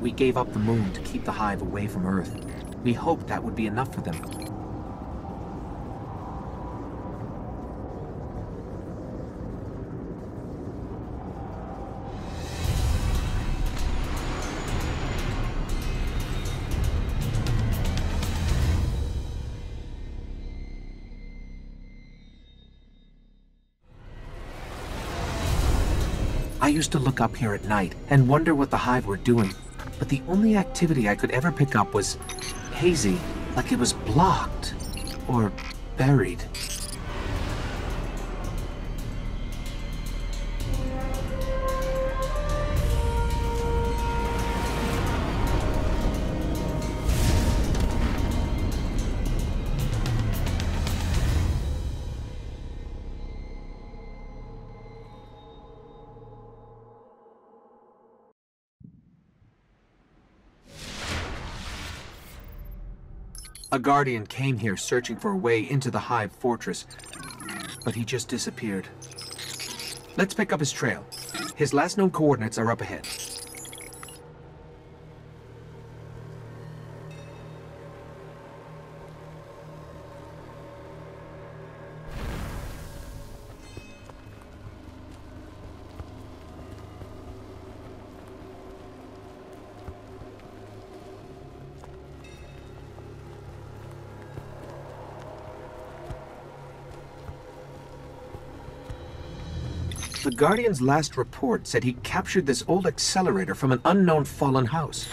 We gave up the moon to keep the hive away from Earth. We hoped that would be enough for them. I used to look up here at night and wonder what the hive were doing, but the only activity I could ever pick up was hazy, like it was blocked or buried. A guardian came here searching for a way into the Hive fortress, but he just disappeared. Let's pick up his trail. His last known coordinates are up ahead. Guardian's last report said he captured this old accelerator from an unknown fallen house.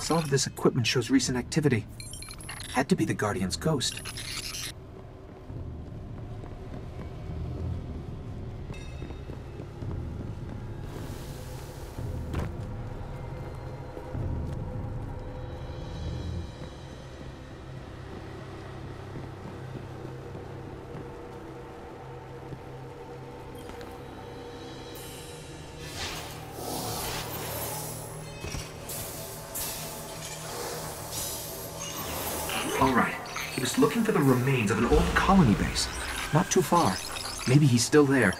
Some of this equipment shows recent activity. Had to be the Guardian's ghost. He was looking for the remains of an old colony base. Not too far. Maybe he's still there.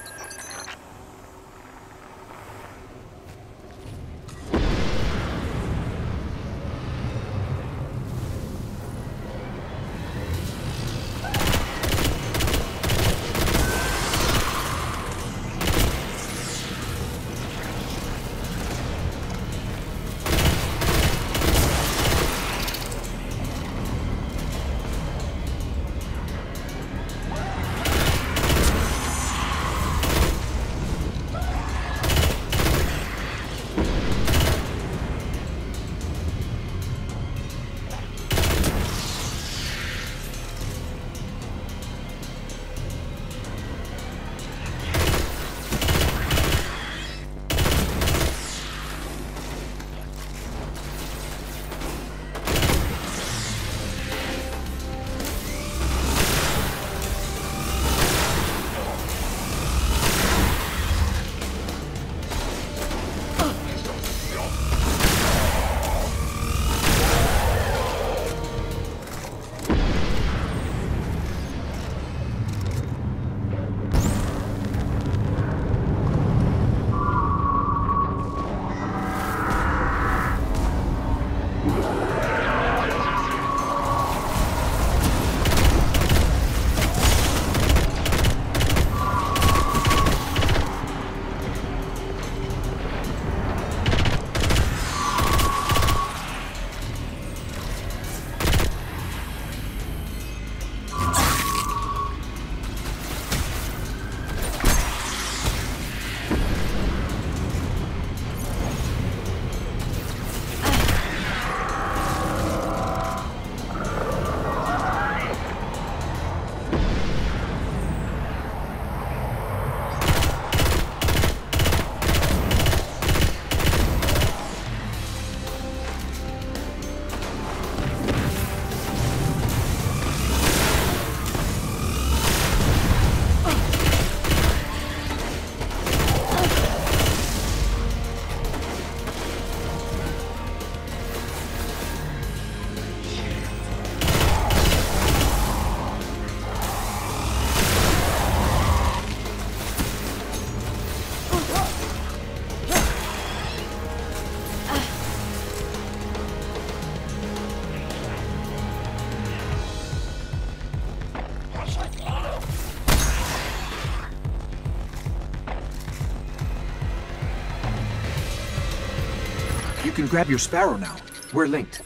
Can grab your sparrow now. We're linked.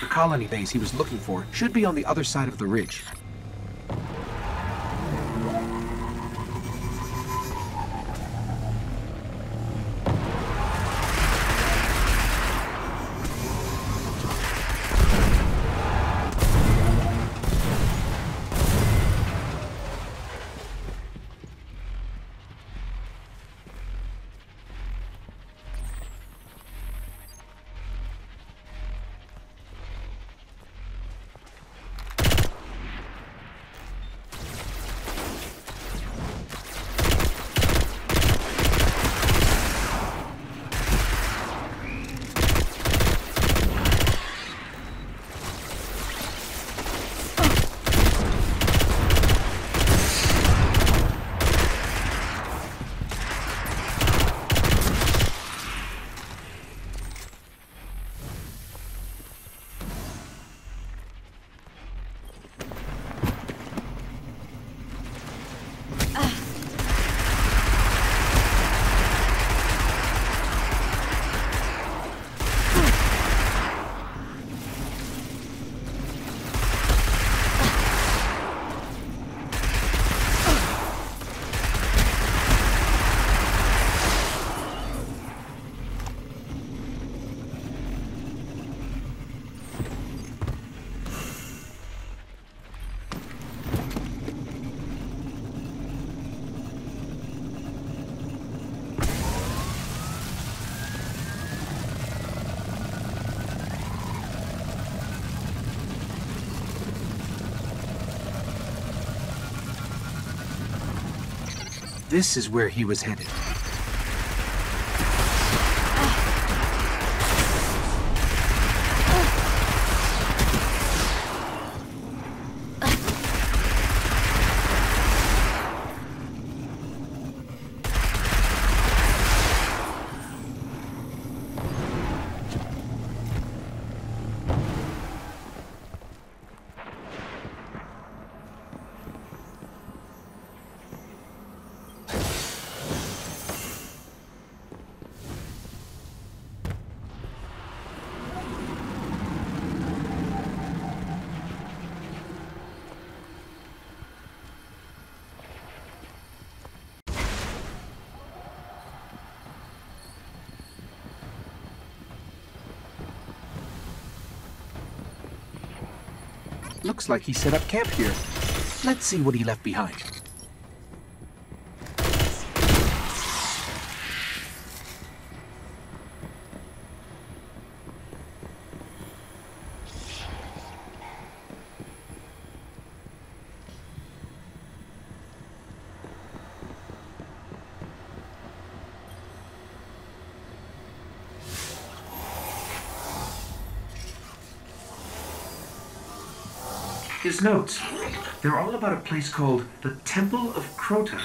The colony base he was looking for should be on the other side of the ridge. This is where he was headed. Looks like he set up camp here. Let's see what he left behind. His notes. They're all about a place called the Temple of Crota.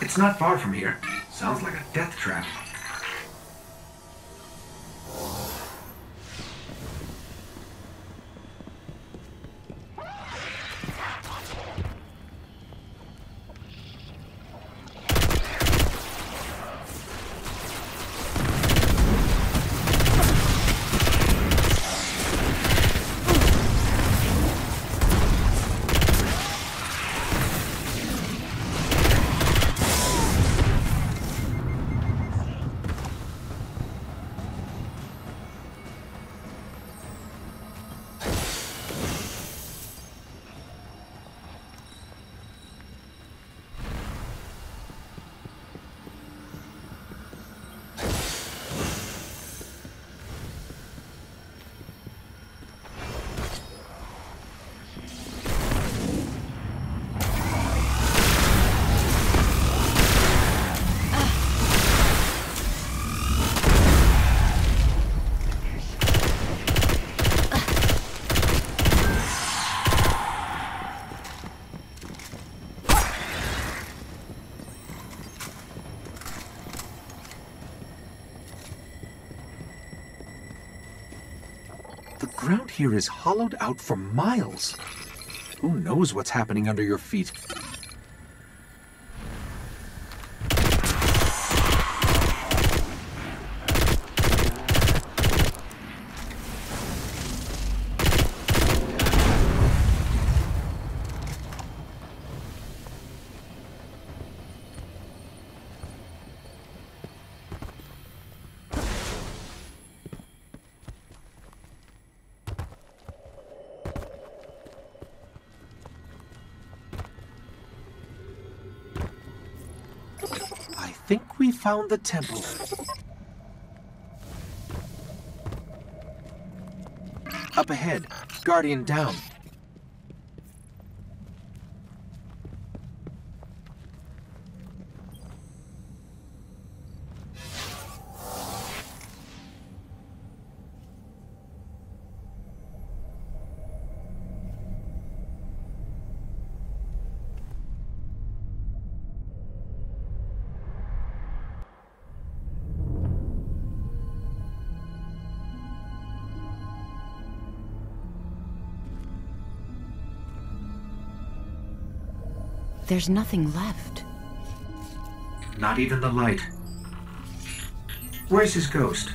It's not far from here. Sounds like a death trap. Here is hollowed out for miles. Who knows what's happening under your feet? We found the temple. Up ahead. Guardian down. There's nothing left. Not even the light. Where's his ghost?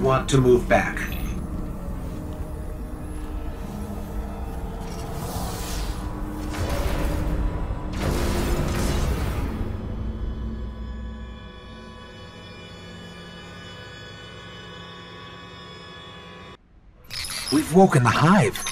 Want to move back. We've woken the hive.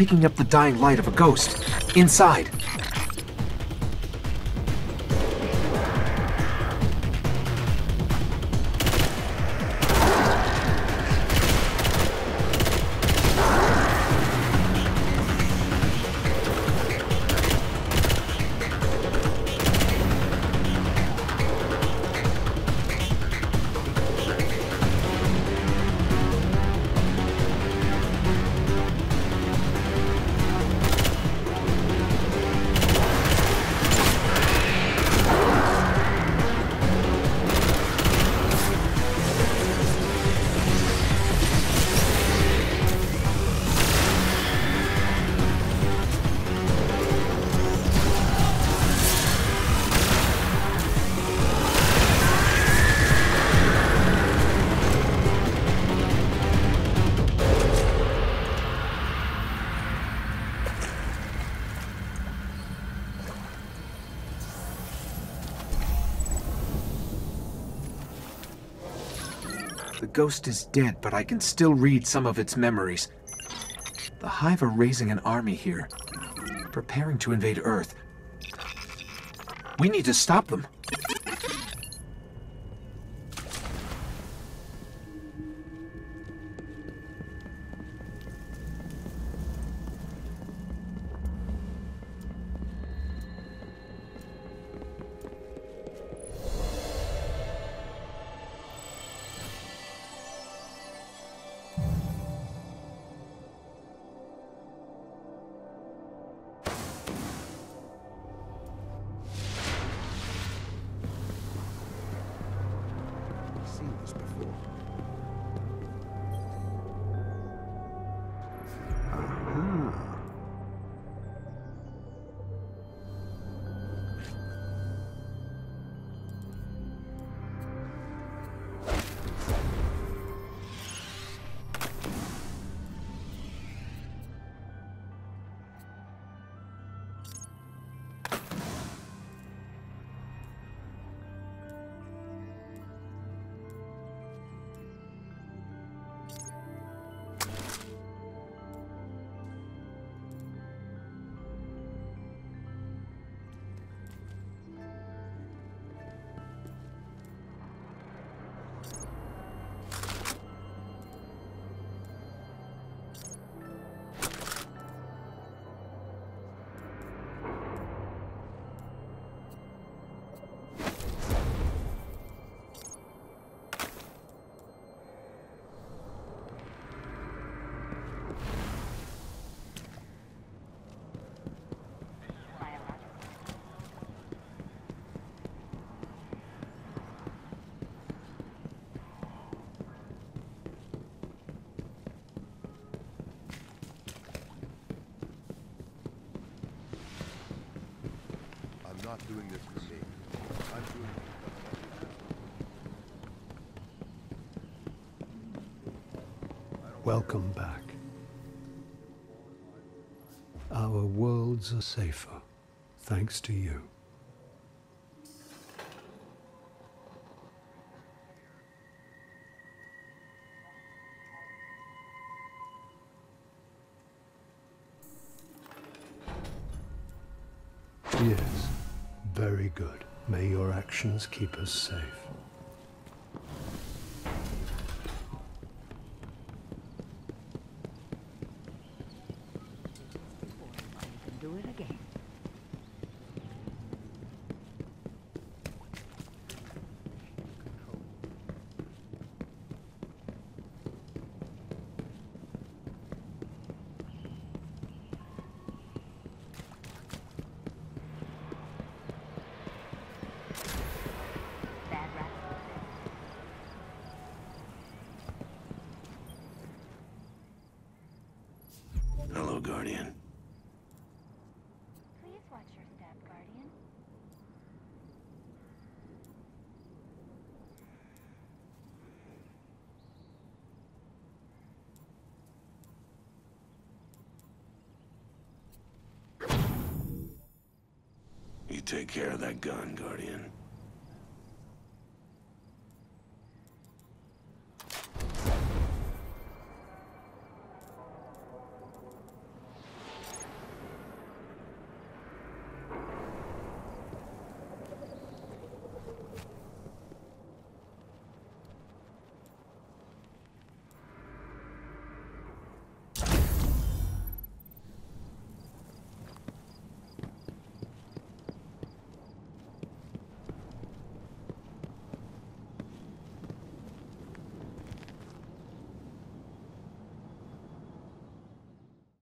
Picking up the dying light of a ghost. Inside. The ghost is dead, but I can still read some of its memories. The Hive are raising an army here, preparing to invade Earth. We need to stop them. Thank you. Welcome back. Our worlds are safer, thanks to you. Yes, very good. May your actions keep us safe. Take care of that gun, Guardian.